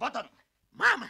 Вот он. Мама.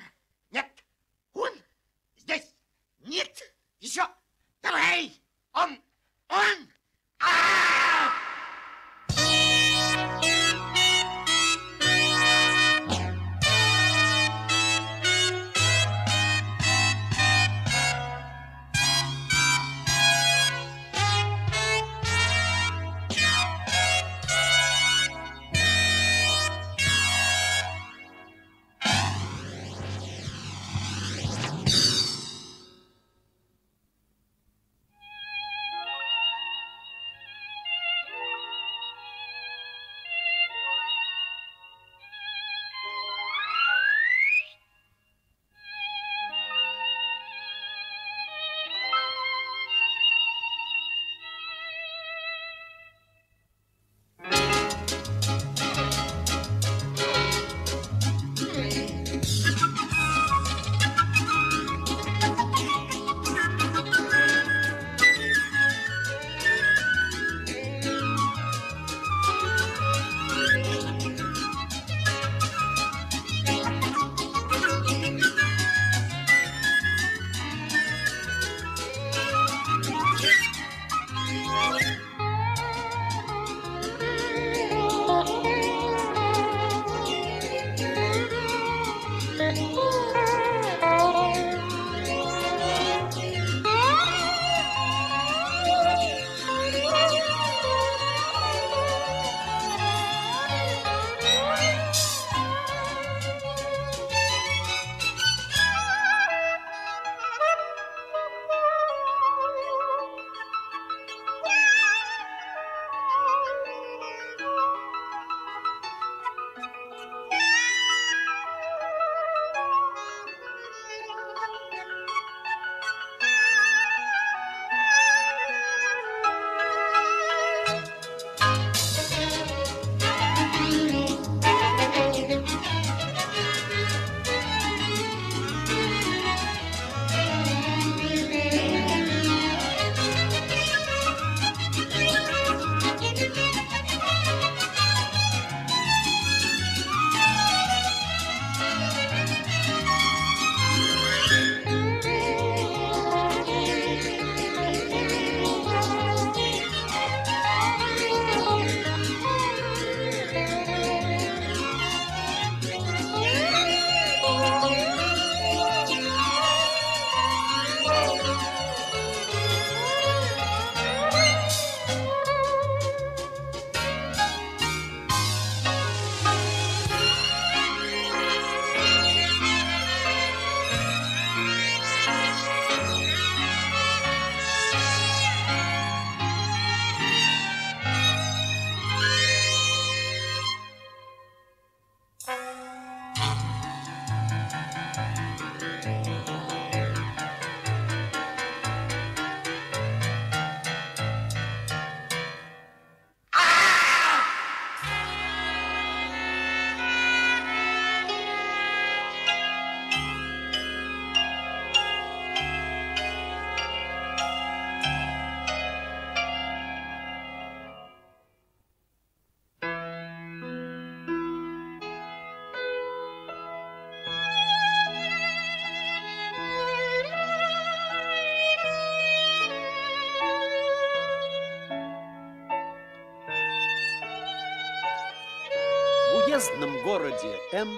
Уездном городе Н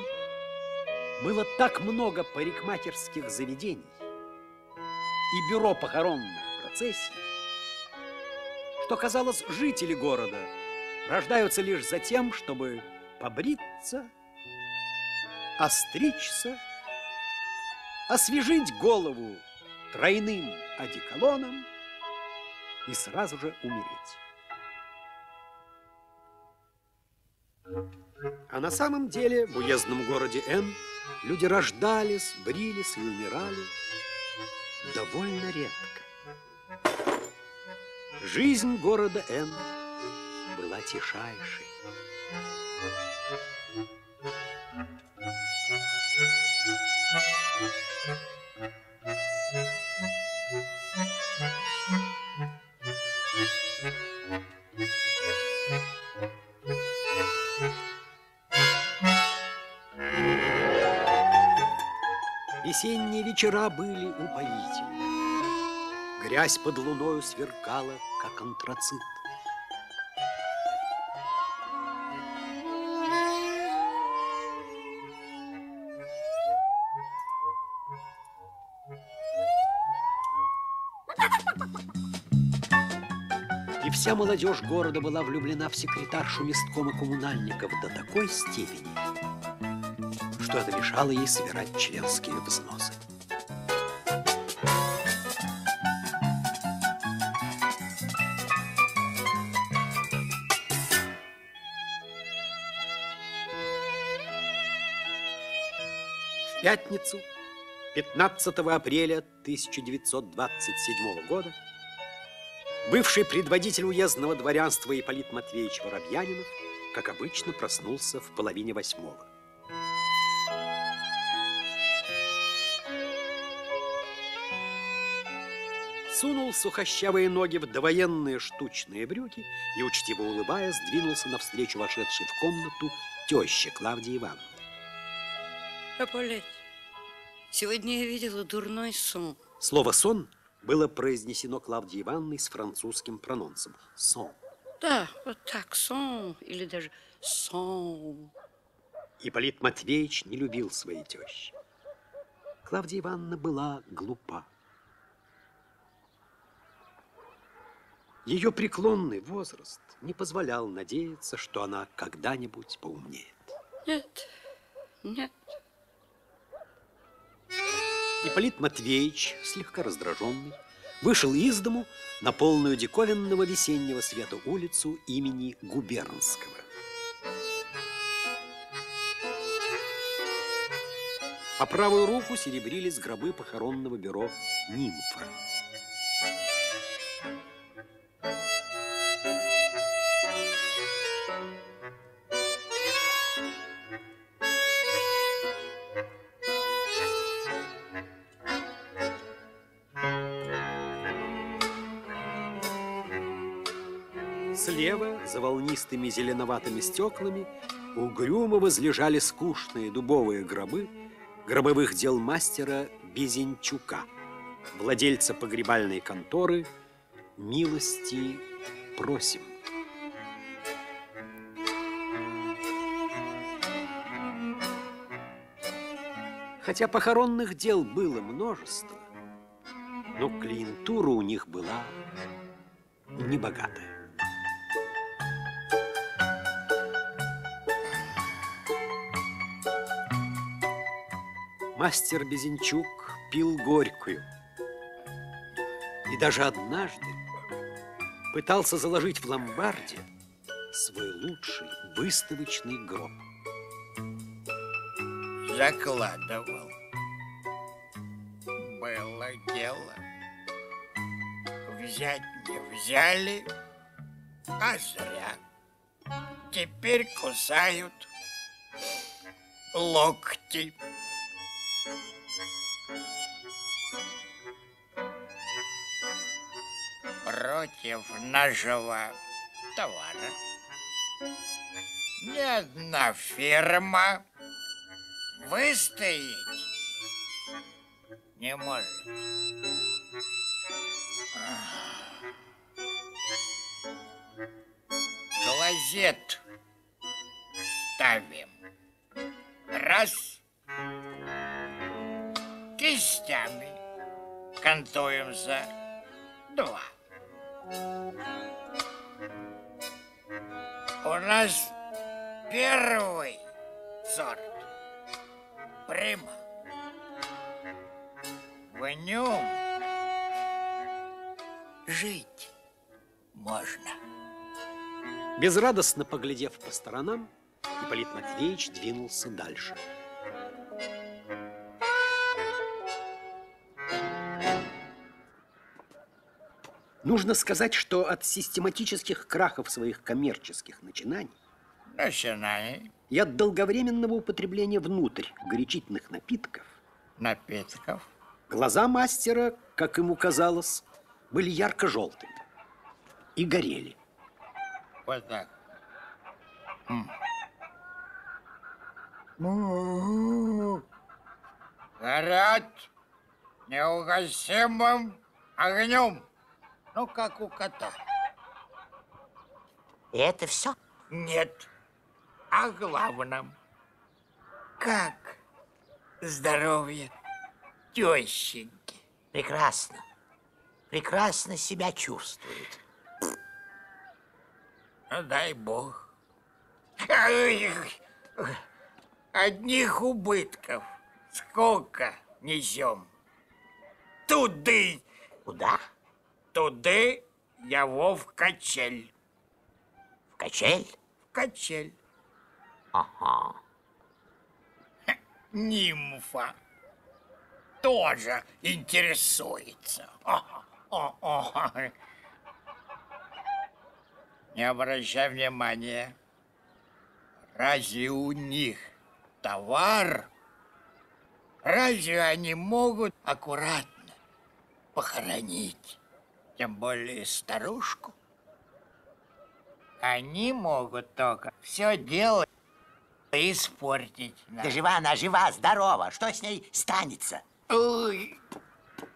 было так много парикмахерских заведений и бюро похоронных процессий, что, казалось, жители города рождаются лишь за тем, чтобы побриться, остричься, освежить голову тройным одеколоном и сразу же умереть. А на самом деле в уездном городе Н люди рождались, брились и умирали довольно редко. Жизнь города Н была тишайшей. Вечера были упоительны. Грязь под луною сверкала, как антрацит. И вся молодежь города была влюблена в секретаршу месткома коммунальников до такой степени, что это мешало ей собирать членские взносы. Пятницу, 15 апреля 1927 года, бывший предводитель уездного дворянства Ипполит Матвеевич Воробьянинов, как обычно, проснулся в половине восьмого. Сунул сухощавые ноги в довоенные штучные брюки и, учтиво улыбаясь, двинулся навстречу вошедшей в комнату теще Клавдии Ивановны. Аполлет, сегодня я видела дурной сон. Слово «сон» было произнесено Клавдией Ивановной с французским прононсом. «Сон». Да, вот так, сон или даже сон. Ипполит Матвеевич не любил своей тещи. Клавдия Ивановна была глупа. Ее преклонный возраст не позволял надеяться, что она когда-нибудь поумнеет. Нет, нет. Ипполит Матвеевич, слегка раздраженный, вышел из дому на полную диковинного весеннего света улицу имени Губернского. По правую руку серебрились гробы похоронного бюро «Нимфа». Волнистыми зеленоватыми стеклами, угрюмо возлежали скучные дубовые гробы гробовых дел мастера Безенчука, владельца погребальной конторы «Милости просим». Хотя похоронных дел было множество, но клиентура у них была небогатая. Мастер Безенчук пил горькую. И даже однажды пытался заложить в ломбарде свой лучший выставочный гроб. Закладывал. Было дело. Взять не взяли, а зря. Теперь кусают локти. Против нашего товара ни одна фирма выстоять не может. Глазет ставим. Раз. Кистями кантуемся. Два. У нас первый сорт. Прямо. В нем жить можно. Безрадостно поглядев по сторонам, Ипполит Матвеевич двинулся дальше. Нужно сказать, что от систематических крахов своих коммерческих начинаний Начинаем и от долговременного употребления внутрь горячительных напитков напитков. глаза мастера, как ему казалось, были ярко-желтыми и горели. Вот так. горят неугасимым огнем. Ну, как у кота. И это все? Нет, о главном. Как здоровье тещеньки? Прекрасно. Прекрасно себя чувствует. Ну, дай бог. Одних убытков сколько несем. Туды, Куда? Туды его в качель. В качель? В качель. Ага. Нимфа тоже интересуется. О, о, о. Не обращай внимания. Разве у них товар? Разве они могут аккуратно похоронить? Тем более старушку. Они могут только все делать испортить. Да жива она, жива, здорова. Что с ней станется? Ой,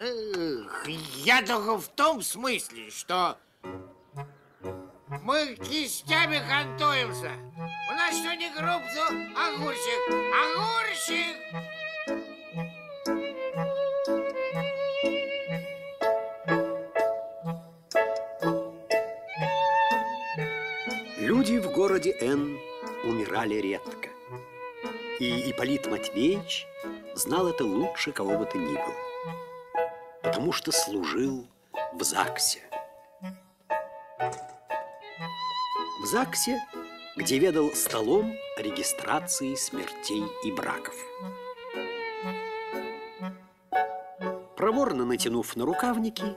эх, я только в том смысле, что мы кистями хантуемся. У нас что не гроб, то огурчик. Огурчик! Городе Н умирали редко. И Ипполит Матвеевич знал это лучше кого бы то ни было. Потому что служил в ЗАГСе. В ЗАГСе, где ведал столом регистрации смертей и браков. Проворно натянув на рукавники,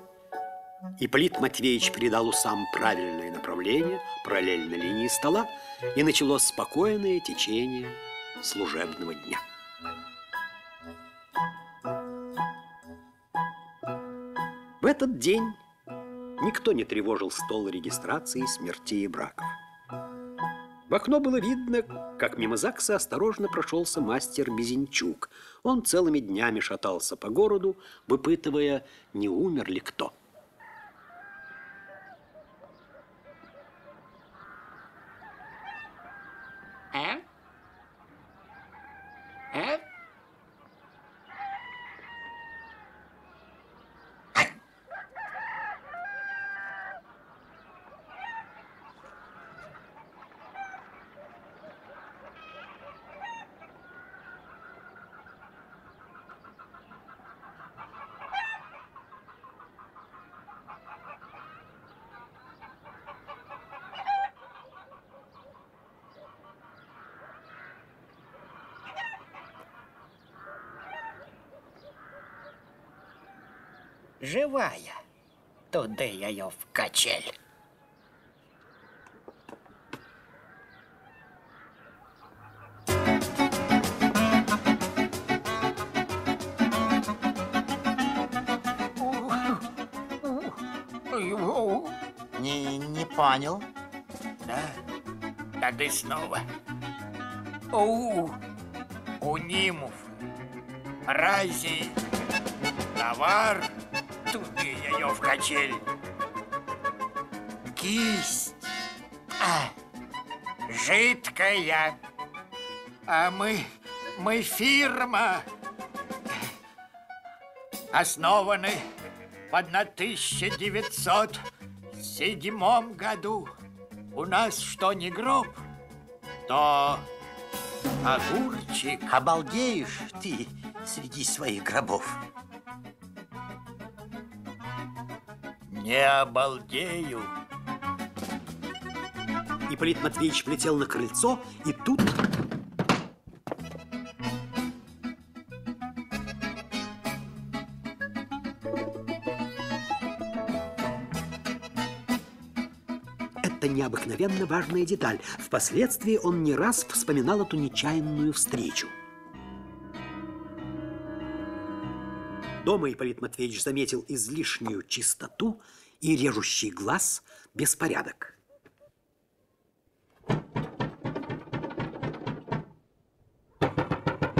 Ипполит Матвеевич передал усам правильное направление параллельно линии стола, и началось спокойное течение служебного дня. В этот день никто не тревожил стол регистрации смертей и браков. В окно было видно, как мимо ЗАГСа осторожно прошелся мастер Мизинчук. Он целыми днями шатался по городу, выпытывая, не умер ли кто. Живая. Туди ее в качель. Не, не понял. Да, тады снова. У, у нимф разве товар туды ее в качель. Кисть, а, жидкая, а мы, мы фирма, основаны в 1907 году. У нас что не гроб, то огурчик. Обалдеешь ты среди своих гробов. Не обалдею. Ипполит Матвеевич влетел на крыльцо, и тут... Это необыкновенно важная деталь. Впоследствии он не раз вспоминал эту нечаянную встречу. Дома Ипполит Матвеевич заметил излишнюю чистоту и режущий глаз беспорядок.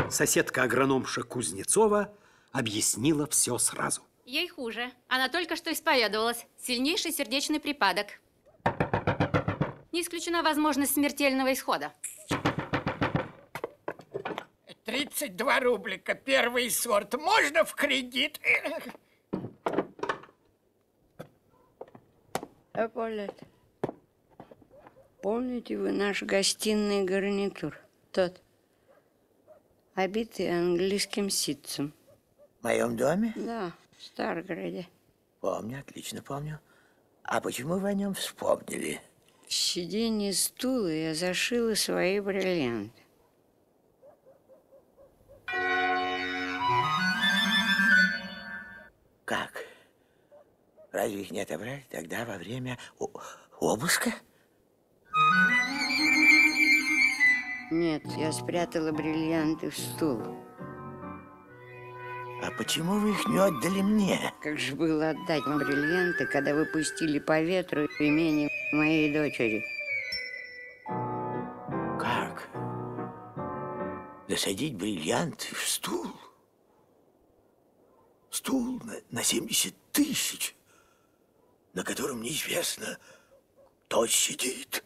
Соседка-агрономша Кузнецова объяснила все сразу. Ей хуже. Она только что исповедовалась. Сильнейший сердечный припадок. Не исключена возможность смертельного исхода. 32 рублика, первый сорт. Можно в кредит? Эполет. Помните вы наш гостиный гарнитур? Тот, обитый английским ситцем. В моем доме? Да, в Старгороде. Помню, отлично помню. А почему вы о нем вспомнили? В сиденье стула я зашила свои бриллианты. Как? Разве их не отобрали тогда во время обыска? Нет, я спрятала бриллианты в стул. А почему вы их не отдали мне? Как же было отдать вам бриллианты, когда вы пустили по ветру имение моей дочери? Как? Засадить бриллиант в стул? Стул на, на 70 тысяч, на котором неизвестно, кто сидит.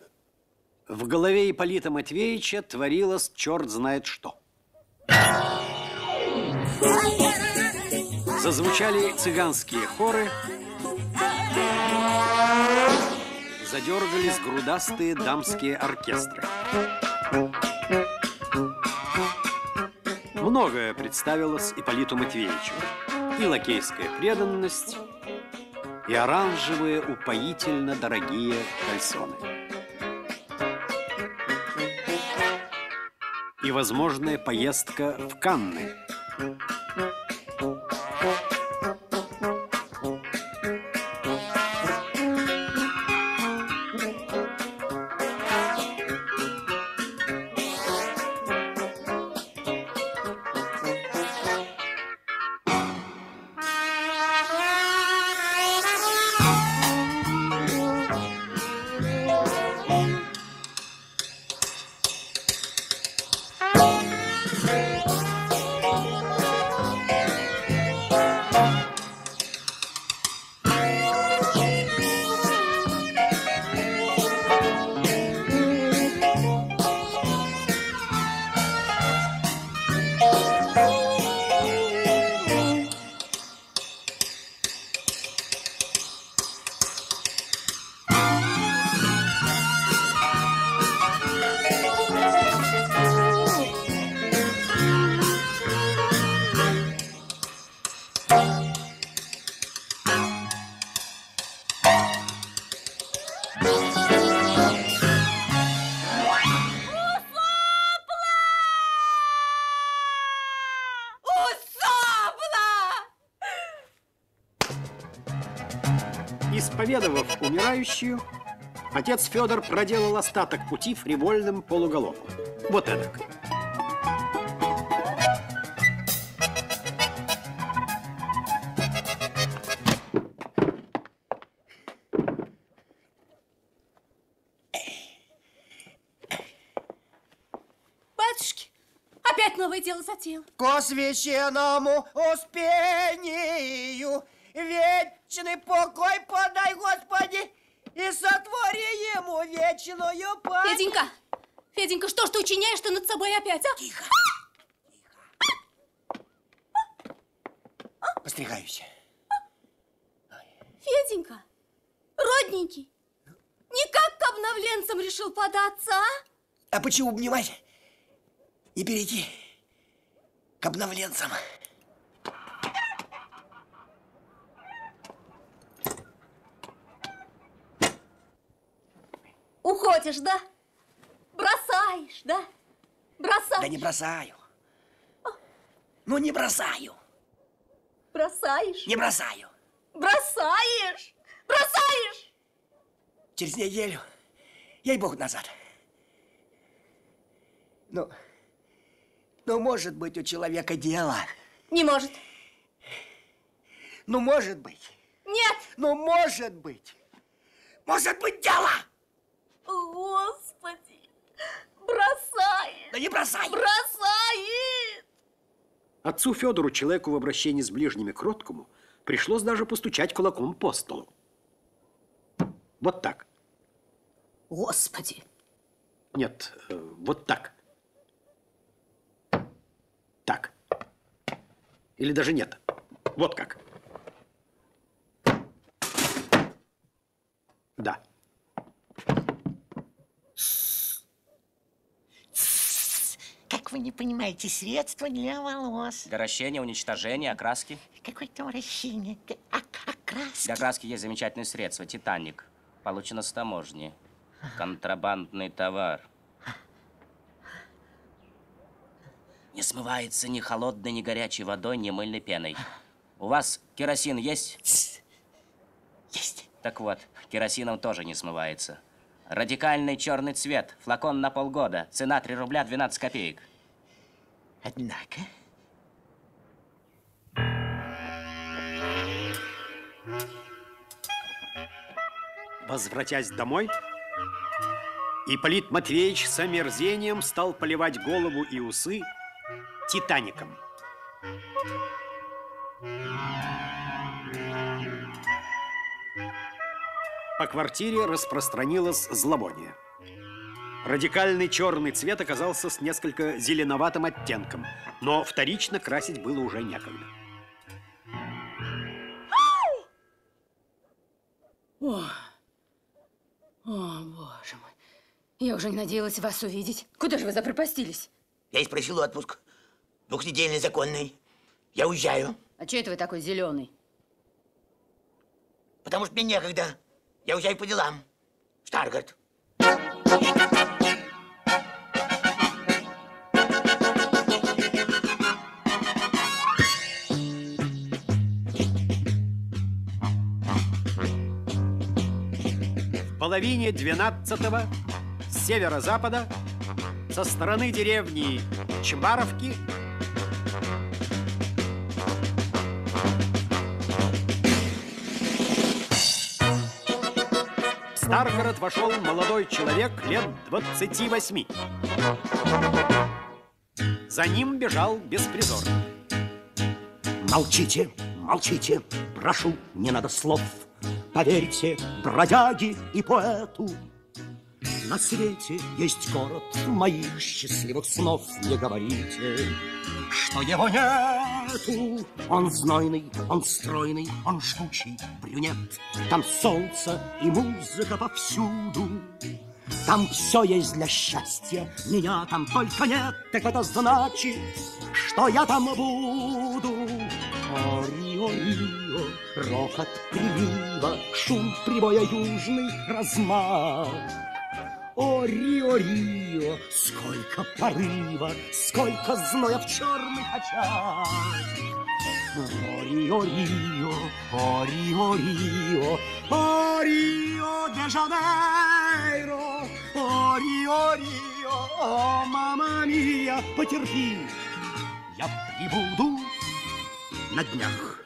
В голове Ипполита Матвеевича творилось черт знает что. Зазвучали цыганские хоры, задергались грудастые дамские оркестры. Многое представилось Ипполиту Матвеевичу. И лакейская преданность, и оранжевые упоительно дорогие кальсоны. И возможная поездка в Канны. Исповедовав умирающую, отец Федор проделал остаток пути фривольным полуголовом. Вот эдак. Батюшки, опять новое дело затеял. Ко священному успению вечный покой подай, Господи, и сотвори ему вечную память. Феденька, Феденька, что ж ты учиняешь-то над собой опять, а? Тихо. Постригаюсь. Феденька, родненький, никак к обновленцам решил податься, а? А почему бы не мать и перейти к обновленцам? Уходишь, да? Бросаешь, да? Бросаешь. Да не бросаю. Ну, не бросаю. Бросаешь. Не бросаю. Бросаешь. Бросаешь. Через неделю, ей-богу, назад. Ну, ну, может быть, у человека дело. Не может. Ну, может быть. Нет. Ну, может быть. Может быть, дело. Господи. Бросает. Да не бросай. Бросает. Отцу Федору, человеку в обращении с ближними кроткому, пришлось даже постучать кулаком по столу. Вот так. Господи! Нет, э, вот так. Так. Или даже нет. Вот как. Да. Вы не понимаете, средства для волос. Для ращения, уничтожения, окраски. Какое там вращение? А, окраски. Для окраски есть замечательное средство – «Титаник». Получено с таможни. Контрабандный товар. Не смывается ни холодной, ни горячей водой, ни мыльной пеной. У вас керосин есть? Есть. Так вот, керосином тоже не смывается. Радикальный черный цвет. Флакон на полгода. Цена 3 рубля 12 копеек. Однако... Возвратясь домой, Ипполит Матвеевич с омерзением стал поливать голову и усы титаником. По квартире распространилось зловоние. Радикальный черный цвет оказался с несколько зеленоватым оттенком, но вторично красить было уже некогда. О, боже мой. Я уже не надеялась вас увидеть. Куда же вы запропастились? Я и спросил отпуск. Двухнедельный законный. Я уезжаю, А че это вы такой зеленый? потому что мне некогда. Я уезжаю по делам. В Штаргард. Половине двенадцатого с северо-запада со стороны деревни Чбаровки в Старгород вошел молодой человек лет 28. За ним бежал беспризорник. Молчите, молчите, прошу, не надо слов. Поверьте, бродяге и поэту, на свете есть город моих счастливых снов. Не говорите, что его нету. Он знойный, он стройный, он жгучий брюнет. Там солнце и музыка повсюду. Там все есть для счастья, меня там только нет. Так это значит, что я там буду. О, Рио, Рио, рокот прилива, шум прибоя южный размах. О, Рио, Рио, сколько порыва, сколько зноя в черных очах. О, Рио, Рио, о, Рио, Рио, о, Рио де Жанейро, о, Рио, Рио, о, мама мия, потерпи, я прибуду на днях.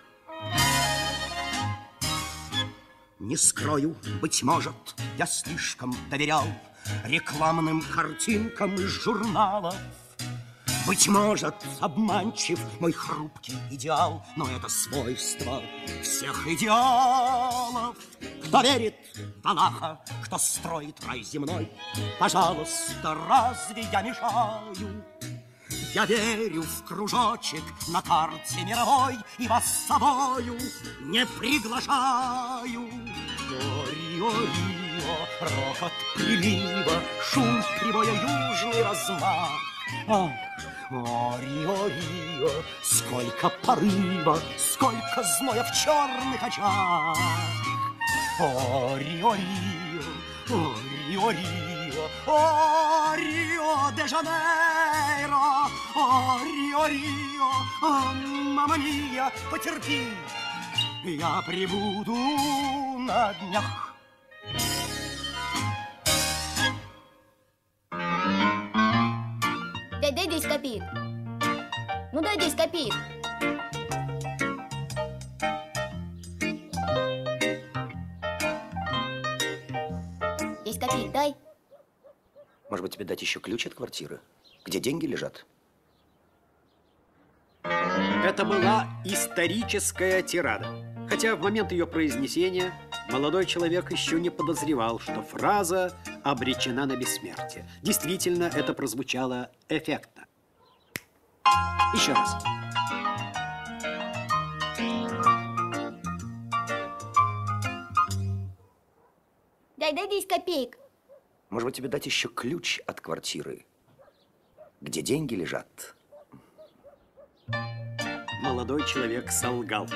Не скрою, быть может, я слишком доверял рекламным картинкам из журналов. Быть может, обманчив мой хрупкий идеал, но это свойство всех идеалов. Кто верит в Аллаха, кто строит рай земной, пожалуйста, разве я мешаю? Я верю в кружочек на карте мировой И вас с собою не приглашаю. О, Рио, Рио, рокот прилива, Шум прибоя южный размах. Ах, о, Рио, Рио, сколько порыва, Сколько зноя в черных очах. О, Рио, Рио, о, Рио, де Жанейро, о, Рио, Рио, о, мама мия, потерпи, я прибуду на днях. Дай, дай 10 копеек. Ну дай 10 копеек. Тебе дать еще ключ от квартиры, где деньги лежат? Это была историческая тирада. Хотя в момент ее произнесения молодой человек еще не подозревал, что фраза обречена на бессмертие. Действительно, это прозвучало эффектно. Еще раз. Дай, дай 10 копеек. Может быть, тебе дать еще ключ от квартиры, где деньги лежат? Молодой человек солгал.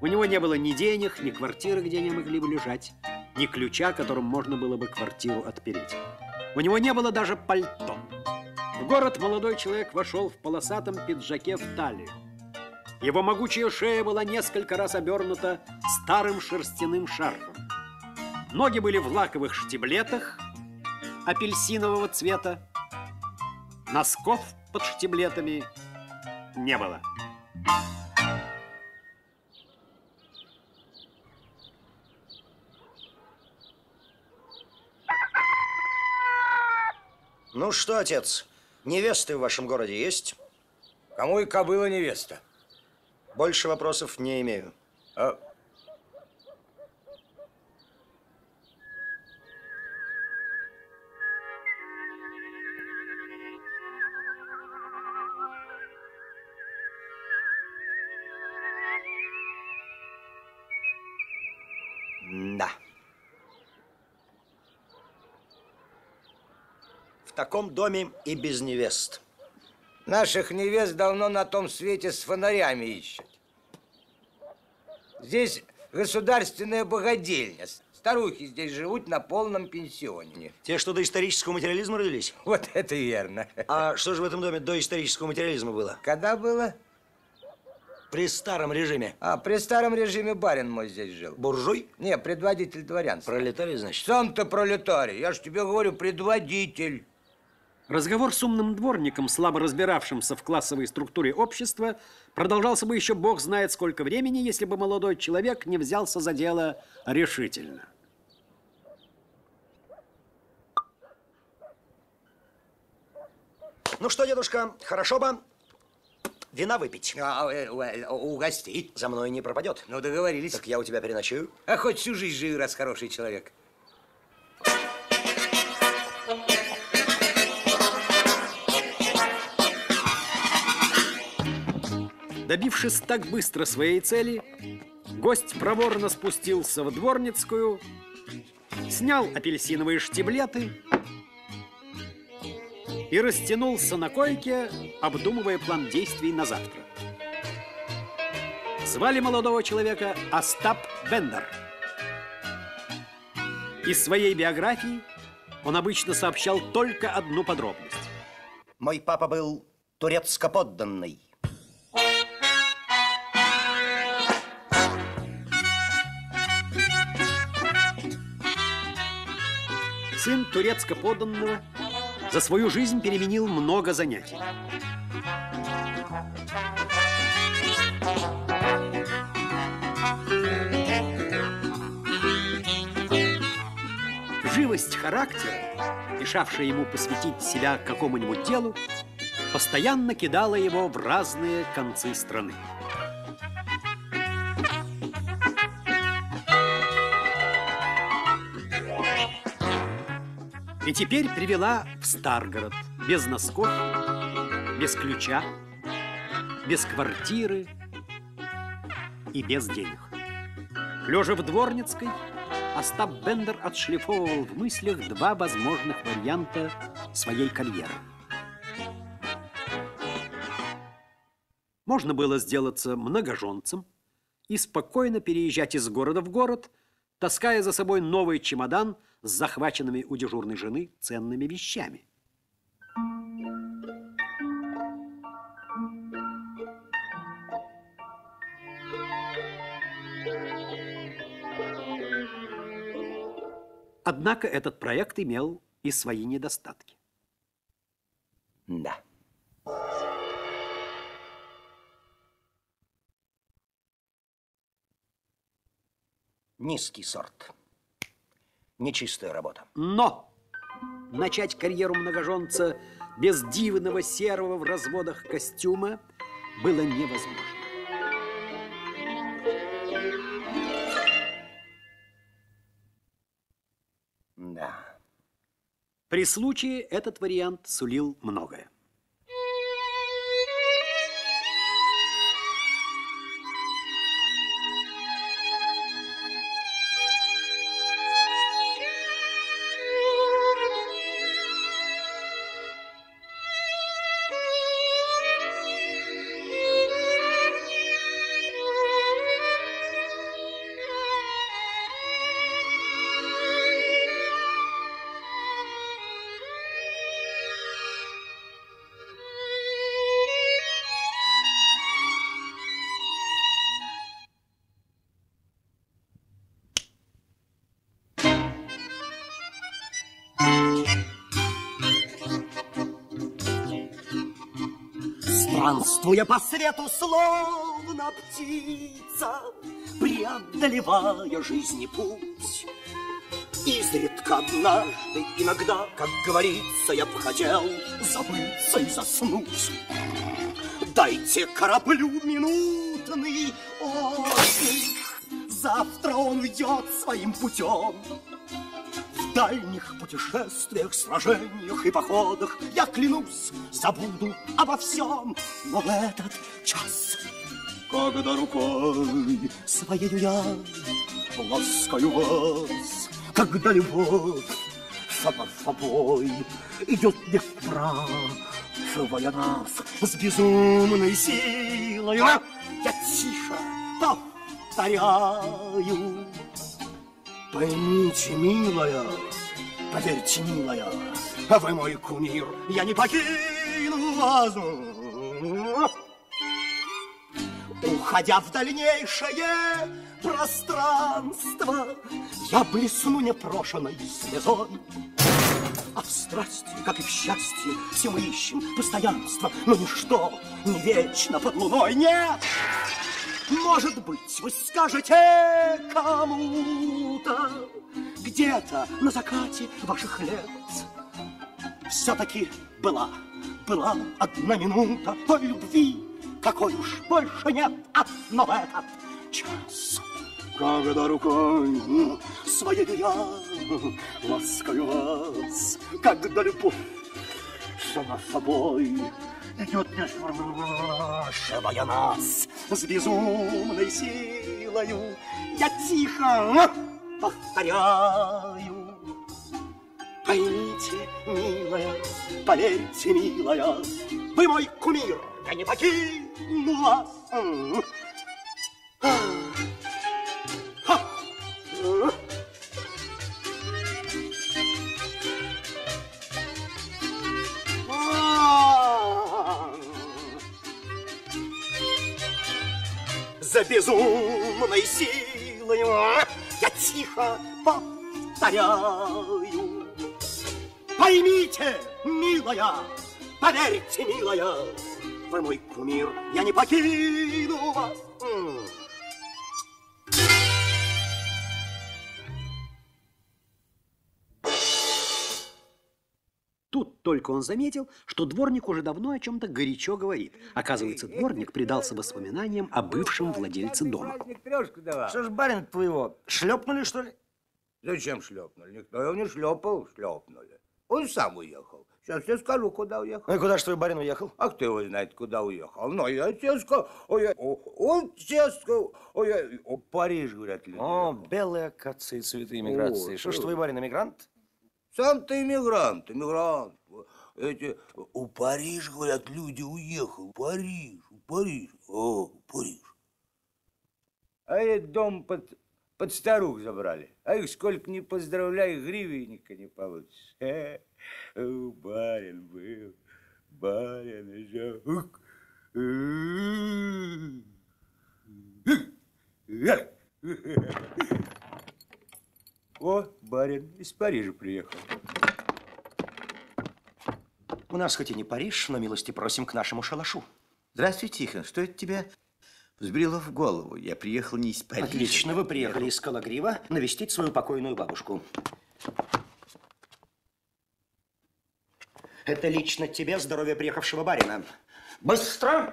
У него не было ни денег, ни квартиры, где они могли бы лежать, ни ключа, которым можно было бы квартиру отпереть. У него не было даже пальто. В город молодой человек вошел в полосатом пиджаке в талию. Его могучая шея была несколько раз обернута старым шерстяным шарфом. Ноги были в лаковых штиблетах апельсинового цвета. Носков под штиблетами не было. Ну что, отец, невесты в вашем городе есть? Кому и кобыла невеста? Больше вопросов не имею. А... Да. В таком доме и без невест. Наших невест давно на том свете с фонарями ищут. Здесь государственная богадельня. Старухи здесь живут на полном пенсионе. Те, что до исторического материализма родились? Вот это верно. А что же в этом доме до исторического материализма было? Когда было? При старом режиме. А, при старом режиме барин мой здесь жил. Буржуй? Не, предводитель дворянства. Пролетарий, значит? Сам-то пролетарий. Я ж тебе говорю, предводитель. Разговор с умным дворником, слабо разбиравшимся в классовой структуре общества, продолжался бы еще бог знает сколько времени, если бы молодой человек не взялся за дело решительно. Ну что, дедушка, хорошо бы вина выпить. А, э, э, угостить. За мной не пропадет. Ну, договорились. Так я у тебя переночую. А хоть всю жизнь живи, раз хороший человек. Добившись так быстро своей цели, гость проворно спустился в дворницкую, снял апельсиновые штиблеты и растянулся на койке, обдумывая план действий на завтра. Звали молодого человека Остап Бендер. Из своей биографии он обычно сообщал только одну подробность. Мой папа был турецко-подданный. Сын турецко-подданного за свою жизнь переменил много занятий. Живость характера, мешавшая ему посвятить себя какому-нибудь делу, постоянно кидала его в разные концы страны. И теперь привела в Старгород без носков, без ключа, без квартиры и без денег. Лежа в Дворницкой, Остап Бендер отшлифовывал в мыслях два возможных варианта своей карьеры. Можно было сделаться многоженцем и спокойно переезжать из города в город, таская за собой новый чемодан с захваченными у дежурной жены ценными вещами. Однако этот проект имел и свои недостатки. Да. Низкий сорт. Нечистая работа. Но начать карьеру многоженца без дивного серого в разводах костюма, было невозможно. Да. При случае этот вариант сулил многое. Странствуя по свету, словно птица, Преодолевая жизни путь, Изредка однажды, иногда, как говорится, Я б хотел забыться и заснуть. Дайте кораблю минутный отдых, Завтра он уйдет своим путем. В дальних путешествиях, сражениях и походах Я клянусь, забуду обо всем, но в этот час, когда рукой своею я ласкаю вас, когда любовь сама собой идет не вправо, нас с безумной силой. Я тихо повторяю, Поймите, милая, поверьте, милая, вы мой кумир, я не покину вас. Уходя в дальнейшее пространство, я блесну непрошенной слезой. А в страсти, как и в счастье, все мы ищем постоянство, но ничто не вечно под луной, нет! Может быть, вы скажете кому-то где-то на закате ваших лет. Все-таки была, была одна минута той любви, какой уж больше нет, но в этот час, когда рукой своей я ласкаю вас, когда любовь сама собой идет не спрашивая нас с безумной силою. Я тихо повторяю. Поймите, милая, поверьте, милая, вы мой кумир, я не покину вас. За безумной силой я тихо повторяю. Поймите, милая, поверьте, милая, вы мой кумир, я не покину вас. Тут только он заметил, что дворник уже давно о чем-то горячо говорит. Оказывается, дворник предался воспоминаниям о бывшем владельце дома. Что ж, барин твоего, шлепнули, что ли? Зачем шлепнули? Никто его не шлепал, шлепнули. Он сам уехал. Сейчас я скажу, куда уехал. Ну и куда ж твой барин уехал? А кто его знает, куда уехал? Ну, я тебе скажу. Я- он тебе скажу. Я- Париж, говорят, люди. О, белые акации, цветы иммиграции. Что ж твой барин эмигрант? Сам ты иммигрант, иммигрант. Эти, у Париж, говорят, люди уехал. Париж, Париж. О, Париж. А этот дом под, под старух забрали. А их сколько не поздравляй, гривенника не получишь. Э, э, барин был, барин еще. Ух. О, барин из Парижа приехал. У нас хоть и не Париж, но милости просим к нашему шалашу. Здравствуй, Тихон. Что это тебя Взбрело в голову. Я приехал не из Парижа. Отлично, вы приехали из Калагрива навестить свою покойную бабушку. Это лично тебе здоровье приехавшего барина. Быстро!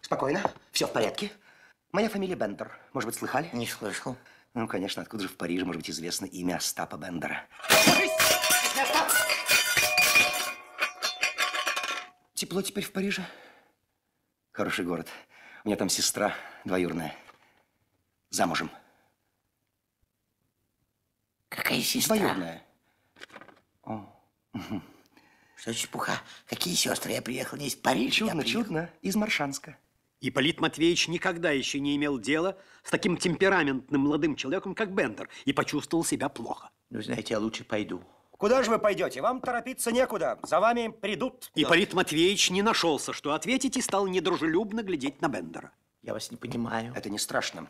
Спокойно, все в порядке. Моя фамилия Бендер. Может быть, слыхали? Не слышал. Ну, конечно, откуда же в Париже может быть известно имя Остапа Бендера? Ложись! Тепло теперь в Париже? Хороший город. У меня там сестра двоюрная. Замужем. Какая сестра? Двоюрная. Что чепуха? Какие сестры? Я приехал не из Парижа. Чудно, чудно. Из Маршанска. Ипполит Матвеевич никогда еще не имел дела с таким темпераментным молодым человеком, как Бендер, и почувствовал себя плохо. Ну, знаете, я лучше пойду. Куда же вы пойдете? Вам торопиться некуда. За вами придут. Ипполит Матвеевич не нашелся, что ответить, и стал недружелюбно глядеть на Бендера. Я вас не понимаю. Это не страшно.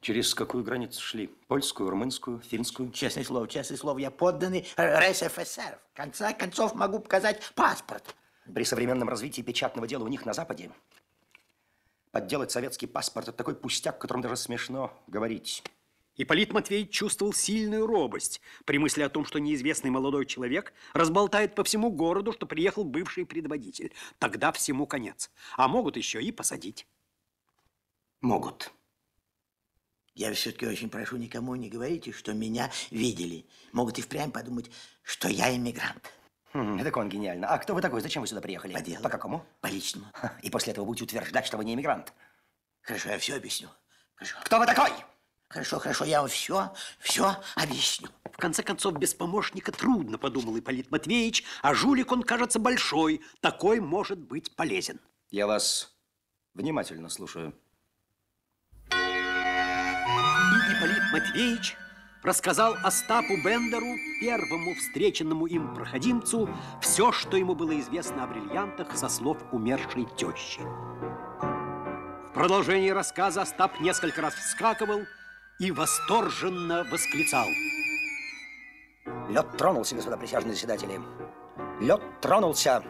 Через какую границу шли? Польскую, румынскую, финскую? Честное слово, честное слово, я подданный РСФСР. В конце концов, могу показать паспорт. При современном развитии печатного дела у них на Западе подделать советский паспорт – это такой пустяк, о котором даже смешно говорить. Ипполит Матвеевич чувствовал сильную робость при мысли о том, что неизвестный молодой человек разболтает по всему городу, что приехал бывший предводитель. Тогда всему конец. А могут еще и посадить. Могут. Я все-таки очень прошу, никому не говорите, что меня видели. Могут и впрямь подумать, что я иммигрант. Хм, это он гениально. А кто вы такой? Зачем вы сюда приехали? По делу. По какому? По личному. И после этого будете утверждать, что вы не иммигрант. Хорошо, я все объясню. Хорошо. Кто вы такой? Хорошо, хорошо, я вам все, все объясню. В конце концов, без помощника трудно, подумал Ипполит Матвеевич, а жулик он кажется большой, такой может быть полезен. Я вас внимательно слушаю. И Ипполит Матвеевич рассказал Остапу Бендеру, первому встреченному им проходимцу, все, что ему было известно о бриллиантах со слов умершей тещи. В продолжении рассказа Остап несколько раз вскакивал и восторженно восклицал. Лед тронулся, господа присяжные заседатели. Лед тронулся.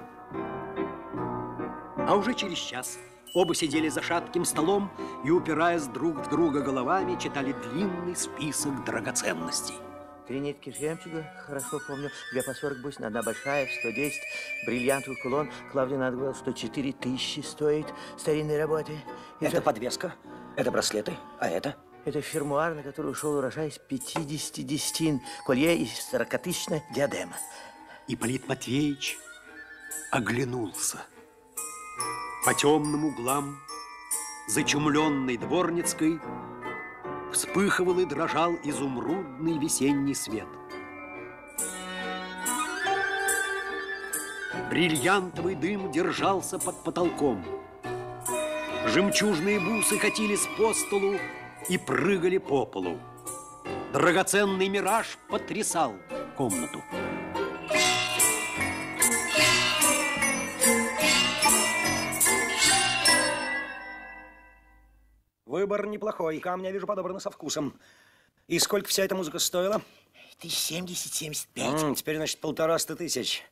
А уже через час оба сидели за шатким столом и, упираясь друг в друга головами, читали длинный список драгоценностей. Три нитки жемчуга, хорошо помню, две по 40 бусин, одна большая, 110, бриллиантовый кулон. Клавдия надо что 4 тысячи стоит старинной работы. И Это же- подвеска, это браслеты, а это? Это фермуар, на который ушел урожай из 50 десятин, колье и 40-тысячная диадема. Ипполит Матвеевич оглянулся. По темным углам зачумленной дворницкой вспыхивал и дрожал изумрудный весенний свет. Бриллиантовый дым держался под потолком. Жемчужные бусы катились по столу и прыгали по полу. Драгоценный мираж потрясал комнату. Выбор неплохой. Камни, я вижу, подобраны со вкусом. И сколько вся эта музыка стоила? Тысяч 70-75. М, теперь, значит, полтораста тысяч.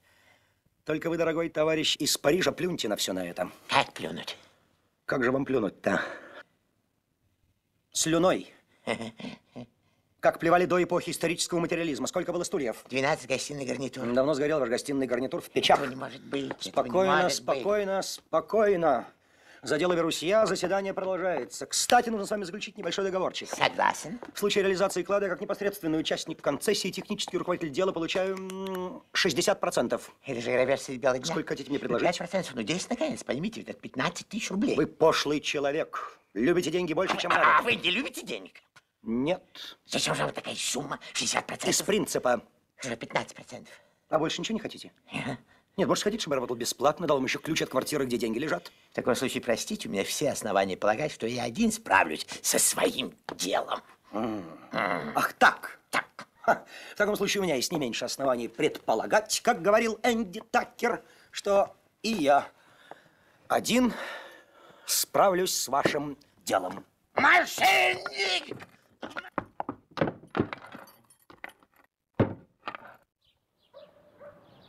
Только вы, дорогой товарищ, из Парижа плюньте на все на это. Как плюнуть? Как же вам плюнуть-то? Слюной. Как плевали до эпохи исторического материализма. Сколько было стульев? 12 гостиный гарнитур. Давно сгорел ваш гостиный гарнитур в печах. Этого не может быть. Спокойно, может быть. спокойно, спокойно. За дело берусь я, заседание продолжается. Кстати, нужно с вами заключить небольшой договорчик. Согласен. В случае реализации клада, я как непосредственный участник концессии, технический руководитель дела, получаю м, 60%. Это же бела дня. Сколько хотите мне предложить? 5%, ну 10 наконец, поймите, это 15 тысяч рублей. Вы пошлый человек. Любите деньги больше, чем А надо. вы не любите денег? Нет. Зачем же вам такая сумма? 60%? Из принципа. Уже 15%. А больше ничего не хотите? Ага. Нет, больше хотите, чтобы я работал бесплатно, дал вам еще ключ от квартиры, где деньги лежат? В таком случае, простите, у меня все основания полагать, что я один справлюсь со своим делом. Ах так? Так. В таком случае у меня есть не меньше оснований предполагать, как говорил Энди Таккер, что и я один справлюсь с вашим делом. Мошенник!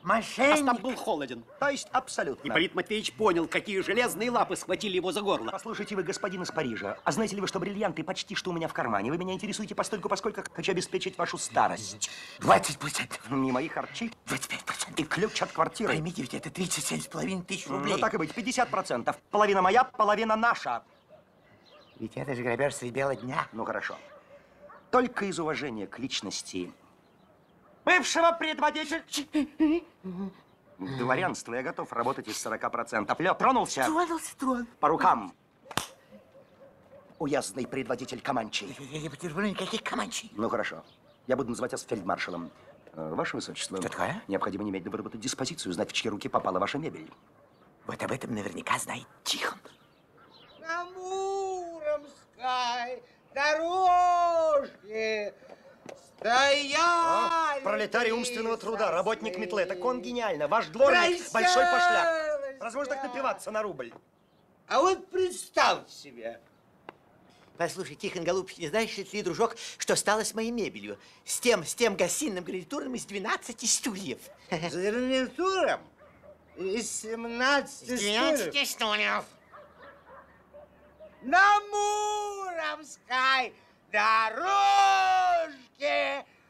Мошенник. Остап был холоден. То есть абсолютно. Ипполит Матвеевич понял, какие железные лапы схватили его за горло. Послушайте, вы господин из Парижа. А знаете ли вы, что бриллианты почти что у меня в кармане? Вы меня интересуете постольку, поскольку хочу обеспечить вашу старость. 20%. Не мои харчи. 25%. И ключ от квартиры. Поймите, ведь это 37,5 тысяч рублей. Ну, так и быть, 50%. Половина моя, половина наша. Ведь это же грабеж средь бела дня. Ну, хорошо. Только из уважения к личности бывшего предводителя... Дворянство я готов работать из 40%. Лед тронулся? Тронулся, трон. По рукам. Уездный предводитель Каманчи. Я не потерплю никаких команчей. Ну, хорошо. Я буду называть вас фельдмаршалом. Э, Ваше Высочество. Что такое? Необходимо немедленно выработать диспозицию, узнать, в чьи руки попала ваша мебель. Вот об этом наверняка знает Тихон. На Муромской дорожке стояли... Пролетарий умственного труда, работник метлы. Так он гениально. Ваш дворник большой пошляк. Возможно, так напиваться на рубль. А вот представьте себе, Послушай, Тихон, голубчик, не знаешь ли ты, дружок, что стало с моей мебелью? С тем, с тем гостиным гарнитуром из 12 стульев. с гарнитуром из 17 стульев стульев. на Муромской дорожке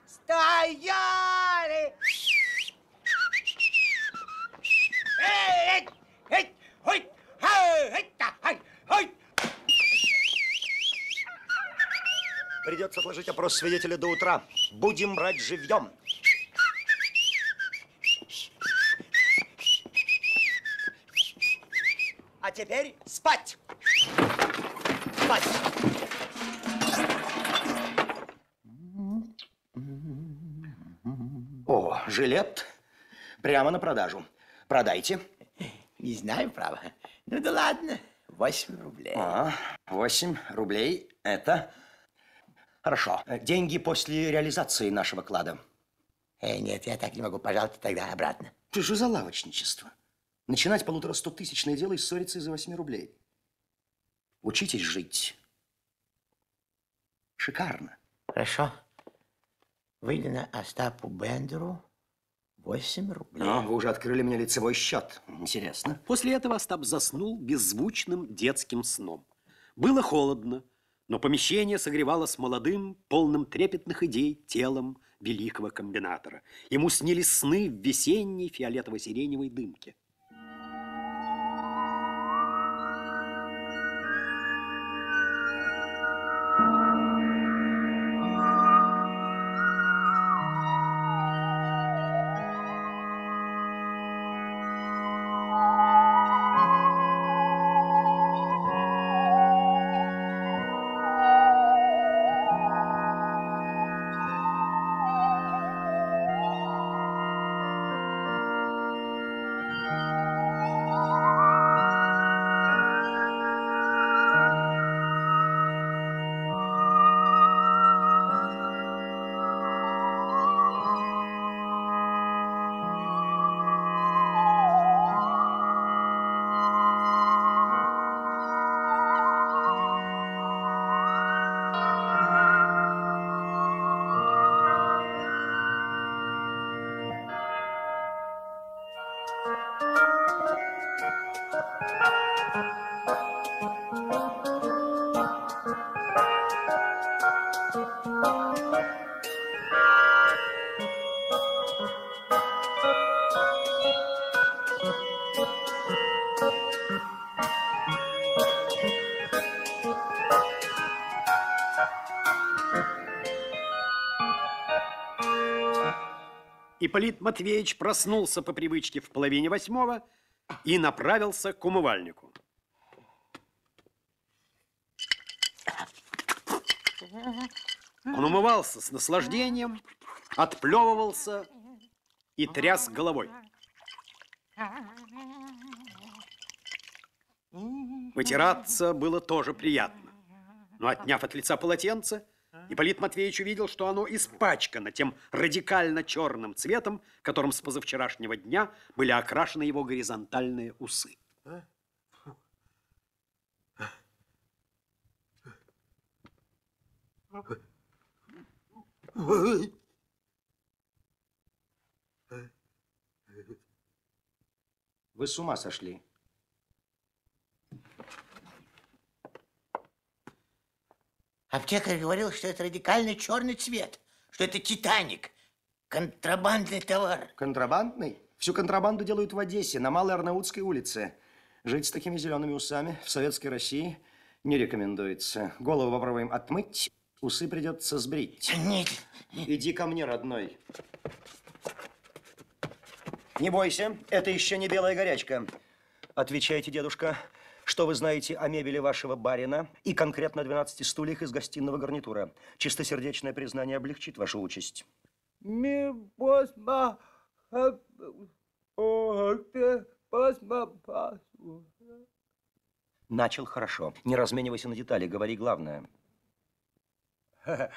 стояли... Эй, эй, эй, ой, эй, эй, та, ай, ой. Придется отложить опрос свидетеля до утра. Будем брать живьем. А теперь спать. Спать. О, жилет. Прямо на продажу. Продайте. Не знаю, право. Ну да ладно, 8 рублей. А, 8 рублей – это... Хорошо. Деньги после реализации нашего клада. Э, нет, я так не могу, пожалуйста, тогда обратно. Что же за лавочничество? Начинать полутора стотысячное дело и ссориться из-за 8 рублей. Учитесь жить. Шикарно. Хорошо. Выдано Остапу Бендеру 8 рублей. Но вы уже открыли мне лицевой счет. Интересно. После этого Остап заснул беззвучным детским сном. Было холодно, но помещение согревалось молодым, полным трепетных идей телом великого комбинатора. Ему снились сны в весенней фиолетово-сиреневой дымке. Ипполит Матвеевич проснулся по привычке в половине восьмого и направился к умывальнику. Он умывался с наслаждением, отплевывался и тряс головой. Вытираться было тоже приятно. Но отняв от лица полотенце, Ипполит Матвеевич увидел, что оно испачкано тем радикально черным цветом, которым с позавчерашнего дня были окрашены его горизонтальные усы. Вы с ума сошли. Аптекарь говорил, что это радикальный черный цвет, что это Титаник, контрабандный товар. Контрабандный? Всю контрабанду делают в Одессе, на Малой Арнаутской улице. Жить с такими зелеными усами в советской России не рекомендуется. Голову попробуем отмыть, усы придется сбрить. Нет. Иди ко мне, родной. Не бойся, это еще не белая горячка. Отвечайте, дедушка, что вы знаете о мебели вашего барина и конкретно 12 стульях из гостиного гарнитура? Чистосердечное признание облегчит вашу участь. Посма... Начал хорошо. Не разменивайся на детали, говори главное.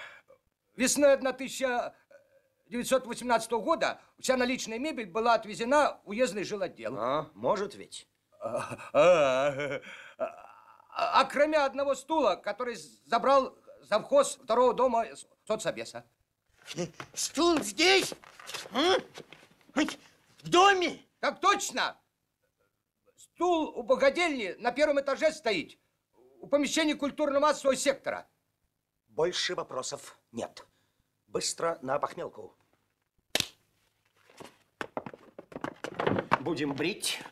Весной 1918 года вся наличная мебель была отвезена в уездный жилотдел. А, может ведь? А, а, а кроме одного стула, который забрал завхоз второго дома соцобеса. Стул здесь? В доме? Так точно! Стул у богадельни на первом этаже стоит. У помещения культурно-массового сектора. Больше вопросов нет. Быстро на похмелку. Будем брить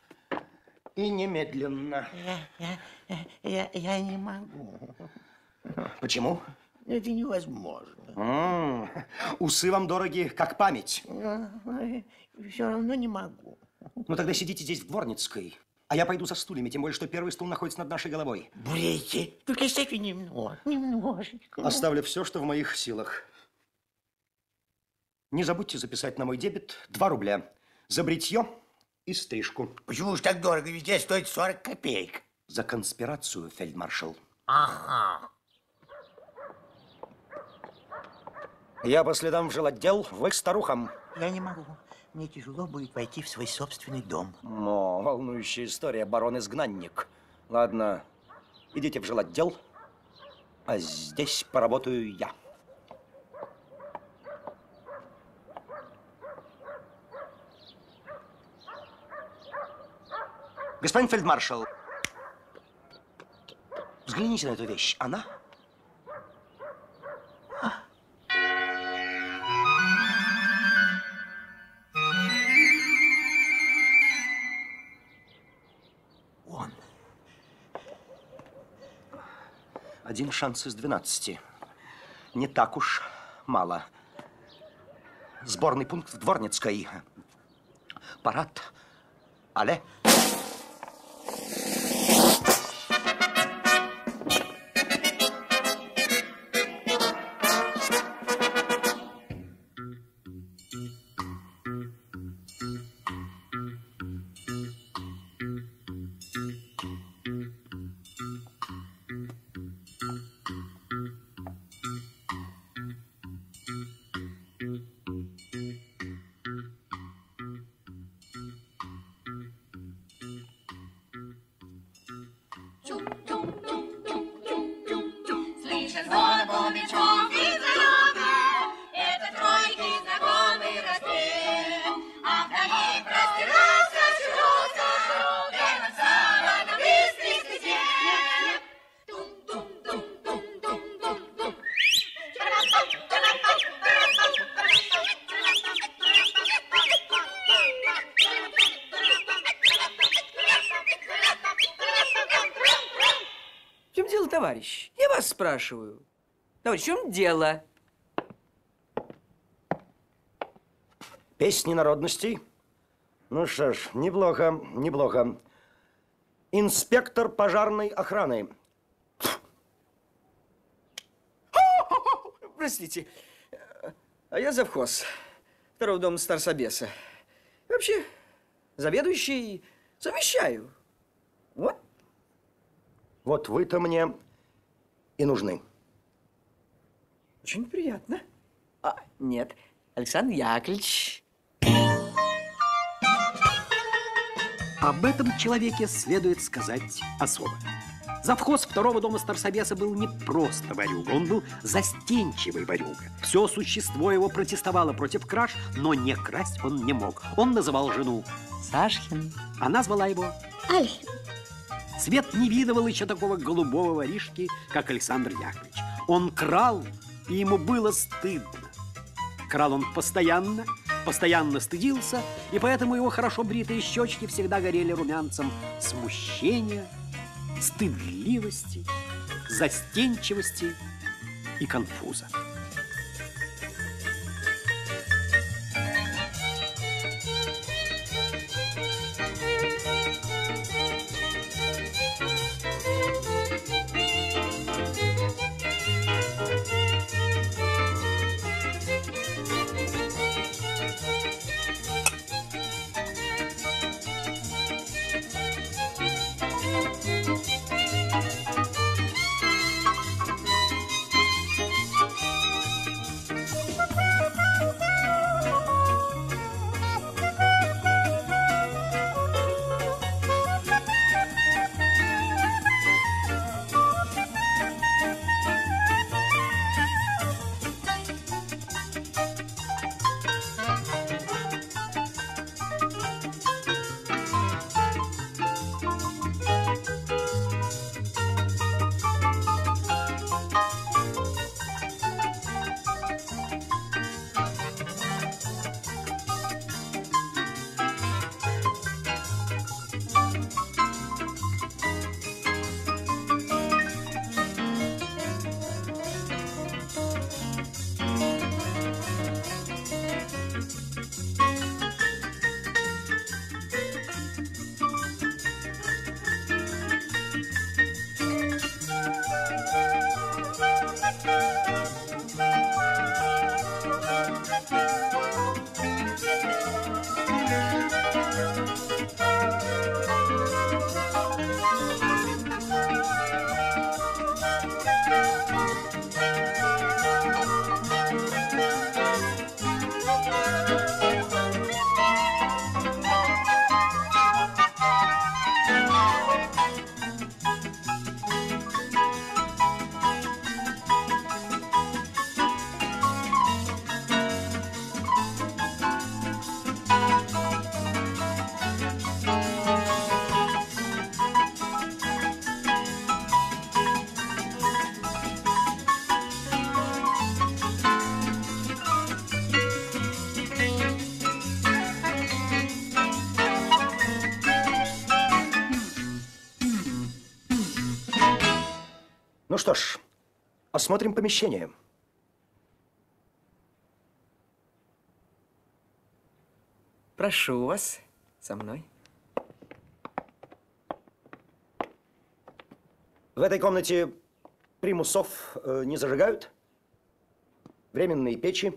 и немедленно. Я, я, я, я не могу. Почему? Это невозможно. М -м, усы вам дороги, как память. Все равно не могу. Ну тогда сидите здесь в дворницкой, а я пойду за стульями, тем более, что первый стул находится над нашей головой. Брейте, только оставьте немного, немножечко. Оставлю все, что в моих силах. Не забудьте записать на мой дебет 2 рубля за бритье и стрижку. Почему же так дорого? Ведь здесь стоит 40 копеек. За конспирацию, фельдмаршал. Ага. Я по следам в жилотдел, вы к старухам. Я не могу. Мне тяжело будет пойти в свой собственный дом. Но волнующая история, барон-изгнанник. Ладно, идите в жилотдел, а здесь поработаю я. Господин фельдмаршал, взгляните на эту вещь. Она? Он. Один шанс из 12. Не так уж мало. Сборный пункт в Дворницкой. Парад. Але. Спрашиваю. Товарищ, в чем дело? Песни народностей. Ну что ж, неплохо, неплохо. Инспектор пожарной охраны. Простите, а я завхоз второго дома Старсобеса. Вообще, заведующий совещаю. Вот. Вот вы-то мне и нужны. Очень приятно. А, нет, Александр Яковлевич. Об этом человеке следует сказать особо. Завхоз второго дома старсобеса был не просто ворюга, он был застенчивый ворюга. Все существо его протестовало против краж, но не красть он не мог. Он называл жену Сашкин. Она звала его Альхин. Свет не видывал еще такого голубого воришки, как Александр Яковлевич. Он крал, и ему было стыдно. Крал он постоянно, постоянно стыдился, и поэтому его хорошо бритые щечки всегда горели румянцем смущения, стыдливости, застенчивости и конфуза. Что ж, осмотрим помещение. Прошу вас со мной. В этой комнате примусов э, не зажигают, временные печи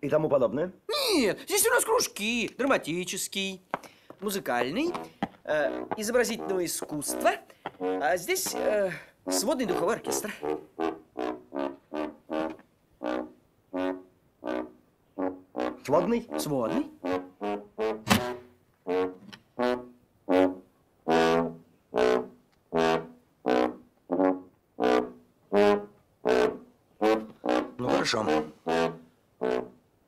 и тому подобное. Нет, здесь у нас кружки. Драматический, музыкальный, э, изобразительного искусства. А здесь э, сводный духовой оркестр. Сводный? Сводный. Ну, хорошо.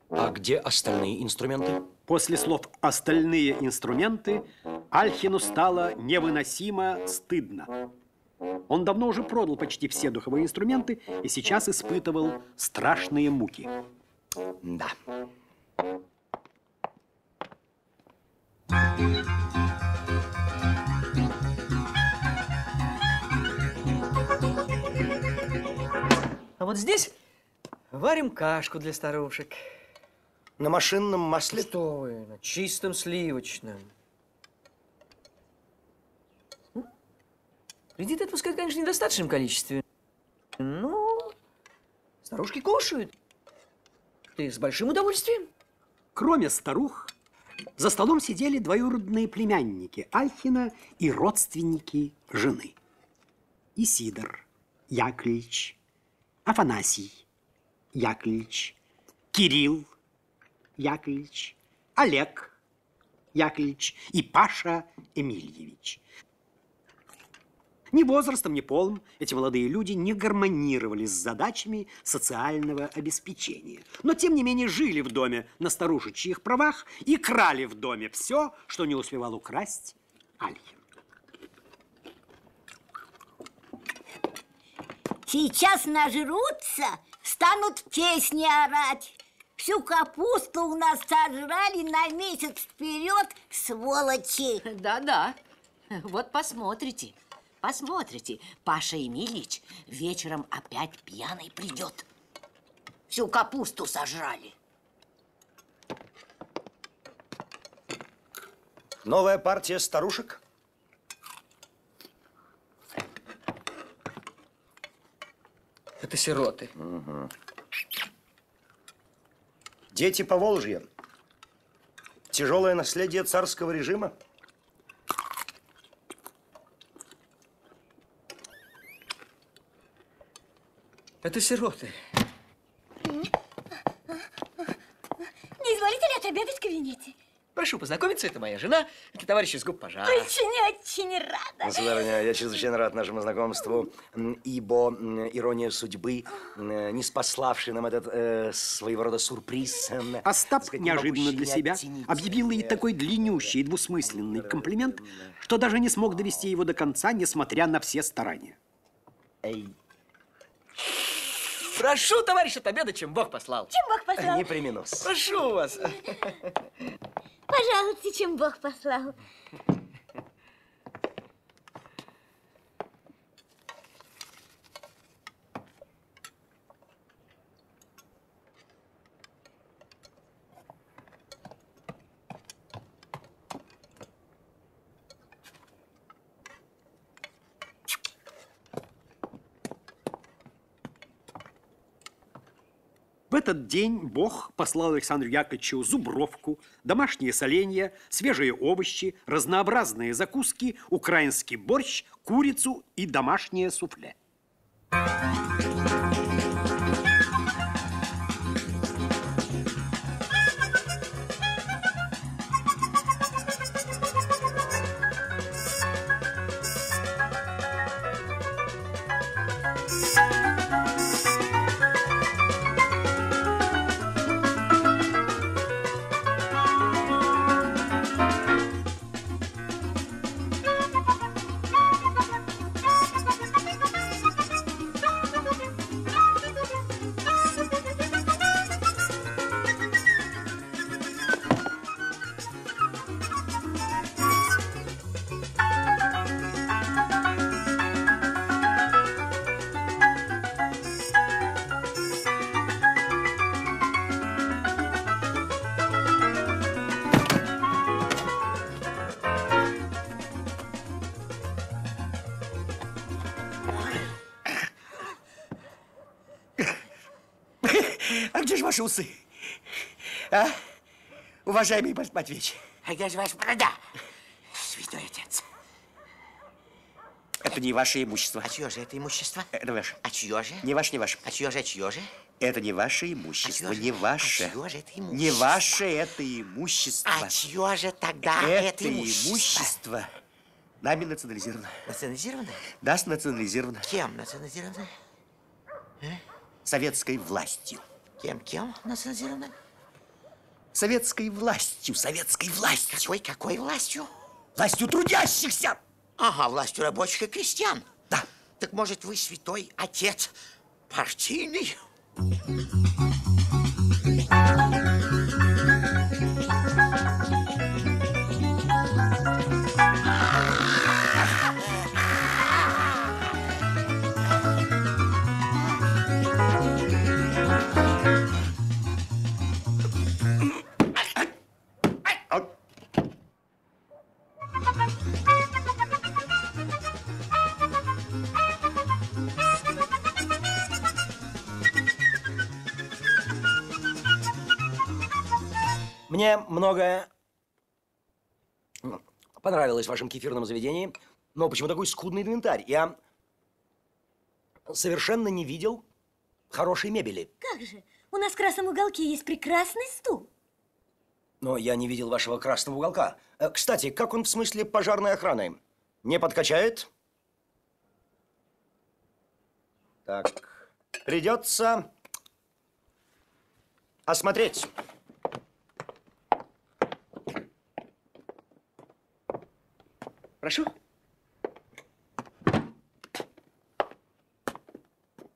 А где остальные инструменты? После слов «остальные инструменты» Альхину стало невыносимо стыдно. Он давно уже продал почти все духовые инструменты и сейчас испытывал страшные муки. Да. А вот здесь варим кашку для старушек. На машинном масле? Что вы, на чистом сливочном. Кредит отпускать, конечно, в недостаточном количестве. Но старушки кушают. Ты с большим удовольствием. Кроме старух, за столом сидели двоюродные племянники Альхина и родственники жены. Исидор Яковлевич, Афанасий Яковлевич, Кирилл Яковлевич, Олег Яковлевич и Паша Эмильевич. Ни возрастом, ни полом эти молодые люди не гармонировали с задачами социального обеспечения. Но, тем не менее, жили в доме на старушечьих правах и крали в доме все, что не успевал украсть Альхин. Сейчас нажрутся, станут песни орать. Всю капусту у нас сожрали на месяц вперед, сволочи. Да-да. Вот посмотрите. Посмотрите, Паша Емельич вечером опять пьяный придет. Всю капусту сожрали. Новая партия старушек? Это сироты. Угу. Дети по Волжье. Тяжелое наследие царского режима. Это сироты. Не изволите ли отобедать в кабинете? Прошу познакомиться, это моя жена, это товарищ из губ пожара. Очень-очень рада. Сударыня, я чрезвычайно рад нашему знакомству, ибо ирония судьбы, не спаславший нам этот э, своего рода сюрприз... м, Остап сказать, неожиданно для себя оттенить. объявил ей такой длиннющий и двусмысленный комплимент, что даже не смог довести его до конца, несмотря на все старания. Эй. Прошу, товарищ, отобеда, чем Бог послал. Чем Бог послал? Не применус. Прошу вас. Пожалуйста, чем Бог послал. Этот день Бог послал Александру Яковлевичу зубровку, домашние соленья, свежие овощи, разнообразные закуски, украинский борщ, курицу и домашнее суфле. А где ваши усы? А? Уважаемый Матвеевич. А где же ваша борода, святой отец? Это не ваше имущество. А чье же это имущество? Это ваше. А чье же? Не ваше, не ваше. А чье же, а чье же? Это не ваше имущество, А не ваше. А чье же это имущество? Не ваше это имущество. А чье же тогда это, это имущество? имущество нами национализировано. Национализировано? Да, национализировано. Кем национализировано? Советской властью. Кем, кем национализировано? Советской властью, советской властью. Какой, какой властью? Властью трудящихся. Ага, властью рабочих и крестьян. Да. Так может вы, святой отец, партийный? Мне многое понравилось в вашем кефирном заведении, но почему такой скудный инвентарь? Я совершенно не видел хорошей мебели. Как же? У нас в красном уголке есть прекрасный стул. Но я не видел вашего красного уголка. Э, Кстати, как он в смысле пожарной охраны? Не подкачает? Так, придется осмотреть. Прошу.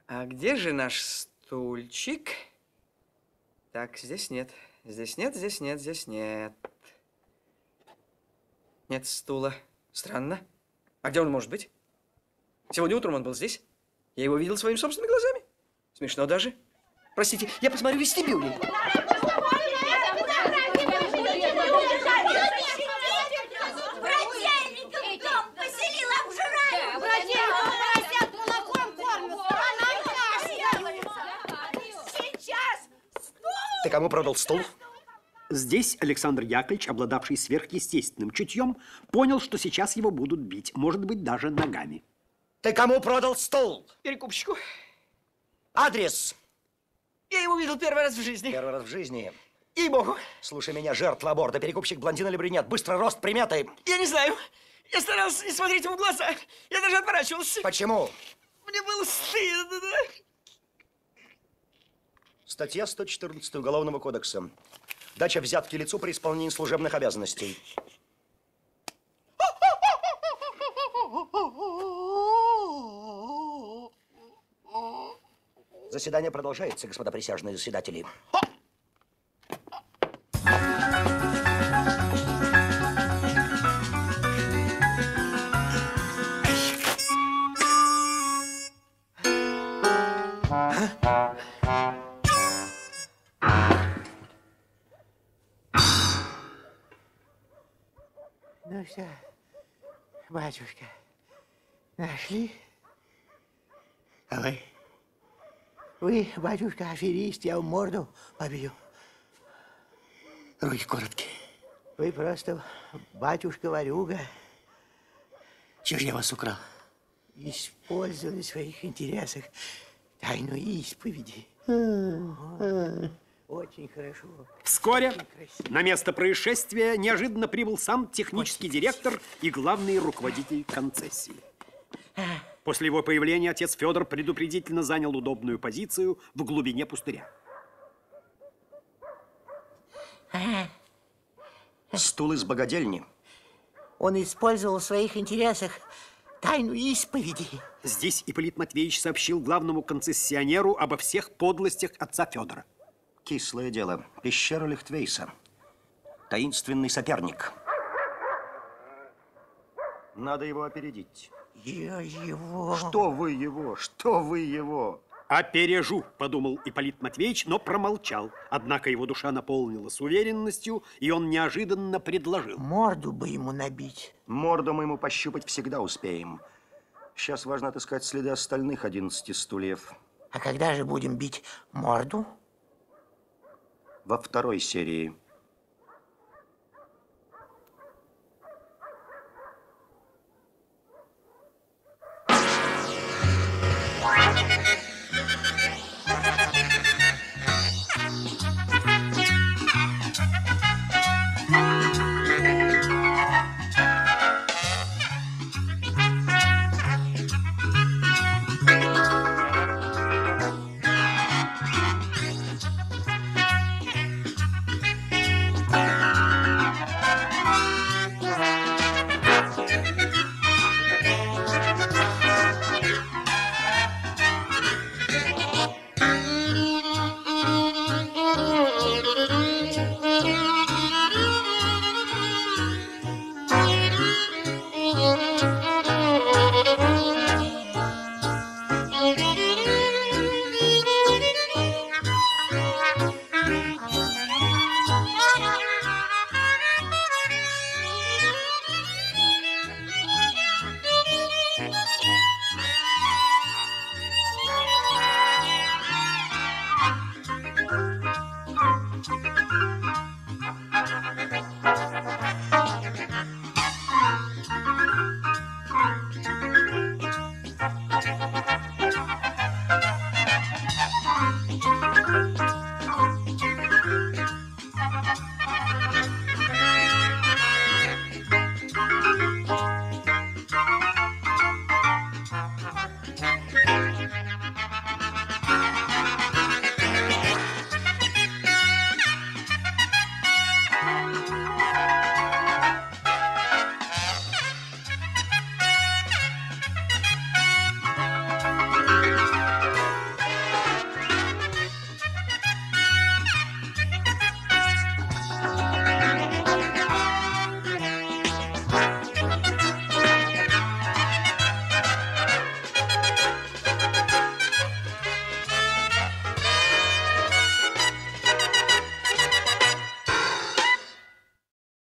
А где же наш стульчик? Так, здесь нет. Здесь нет, здесь нет, здесь нет. Нет стула. Странно. А где он может быть? Сегодня утром он был здесь. Я его видел своими собственными глазами. Смешно даже. Простите, я посмотрю в кому продал стул? Здесь Александр Яковлевич, обладавший сверхъестественным чутьем, понял, что сейчас его будут бить, может быть, даже ногами. Ты кому продал стул? Перекупщику. Адрес? Я его видел первый раз в жизни. Первый раз в жизни. Ей-богу. Слушай меня, жертва аборта, перекупщик, блондин или брюнет, быстро рост, приметы. Я не знаю. Я старался не смотреть ему в глаза. Я даже отворачивался. Почему? Мне было стыдно. Статья 114 Уголовного кодекса. Дача взятки лицу при исполнении служебных обязанностей. Заседание продолжается, господа присяжные заседатели. Ну все, батюшка, нашли? А вы? Вы, батюшка, аферист, я в морду побью. Руки короткие. Вы просто батюшка-ворюга. Чего ж я вас украл? Использовали в своих интересах тайну исповеди. Очень хорошо. Вскоре на место происшествия неожиданно прибыл сам технический директор и главный руководитель концессии. После его появления отец Федор предупредительно занял удобную позицию в глубине пустыря. Стул из богадельни. Он использовал в своих интересах тайну исповеди. Здесь Ипполит Матвеевич сообщил главному концессионеру обо всех подлостях отца Федора. Кислое дело. Пещера Лихтвейса. Таинственный соперник. Надо его опередить. Я его... Что вы его? Что вы его? «Опережу», – подумал Ипполит Матвеевич, но промолчал. Однако его душа наполнилась уверенностью, и он неожиданно предложил. Морду бы ему набить. Морду мы ему пощупать всегда успеем. Сейчас важно отыскать следы остальных 11 стульев. А когда же будем бить морду? Во второй серии.